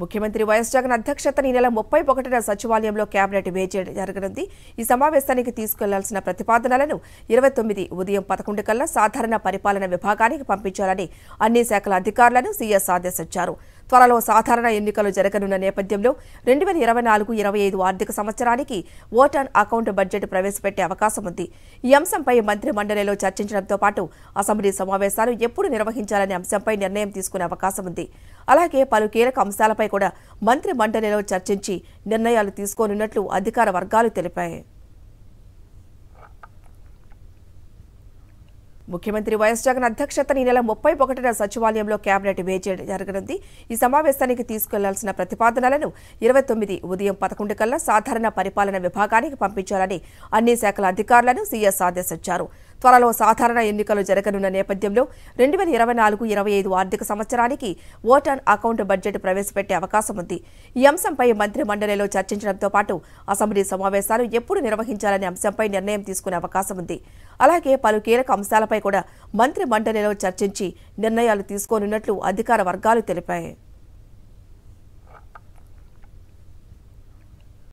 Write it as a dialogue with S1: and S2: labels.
S1: ముఖ్యమంత్రి వైఎస్ జగన్ అధ్యక్షతన ఈ నెల ముప్పై ఒకటిన సచివాలయంలో కేబినెట్ వేచి జరగనుంది. ఈ సమావేశానికి తీసుకెళ్ళాల్సిన ప్రతిపాదనలను ఇరవై తొమ్మిది ఉదయం పదకొండు కల్లా సాధారణ పరిపాలన విభాగానికి పంపించాలని అన్ని శాఖల అధికారులను సీఎస్ ఆదేశించారు. త్వరలో సాధారణ ఎన్నికలు జరగనున్న నేపథ్యంలో రెండు వేల ఇరవై నాలుగు ఇరవై ఐదు ఆర్థిక సంవత్సరానికి ఓట్ అండ్ అకౌంట్ బడ్జెట్ ప్రవేశపెట్టే అవకాశం ఉంది. ఈ అంశంపై మంత్రి మండలిలో చర్చించడంతో పాటు అసెంబ్లీ సమావేశాలు ఎప్పుడు నిర్వహించాలనే అంశంపై నిర్ణయం తీసుకునే అవకాశం ఉంది. అలాగే పలు కీలక అంశాలపై కూడా మంత్రి మండలిలో చర్చించి నిర్ణయాలు తీసుకోనున్నట్లు అధికార వర్గాలు తెలిపాయి. ముఖ్యమంత్రి వైఎస్ జగన్ అధ్యక్షతన ఈ నెల ముప్పై ఒకటిన సచివాలయంలో కేబినెట్ వేచే జరగనుంది. ఈ సమావేశానికి తీసుకెళ్ళాల్సిన ప్రతిపాదనలను ఇరవై తొమ్మిది ఉదయం పదకొండు కల్లా సాధారణ పరిపాలన విభాగానికి పంపించాలని అన్ని శాఖల అధికారులను సీఎస్ ఆదేశించారు. త్వరలో సాధారణ ఎన్నికలు జరగనున్న నేపథ్యంలో రెండు వేల ఇరవై నాలుగు ఇరవై ఐదు ఆర్థిక సంవత్సరానికి ఓట్ అకౌంట్ బడ్జెట్ ప్రవేశపెట్టే అవకాశం ఉంది. ఈ అంశంపై మంత్రి మండలిలో చర్చించడంతో పాటు అసెంబ్లీ సమావేశాలు ఎప్పుడు నిర్వహించాలనే అంశంపై నిర్ణయం తీసుకునే అవకాశం ఉంది. అలాగే పలు కీలక అంశాలపై కూడా మంత్రి మండలిలో చర్చించి నిర్ణయాలు తీసుకోనున్నట్లు అధికార వర్గాలు తెలిపాయి.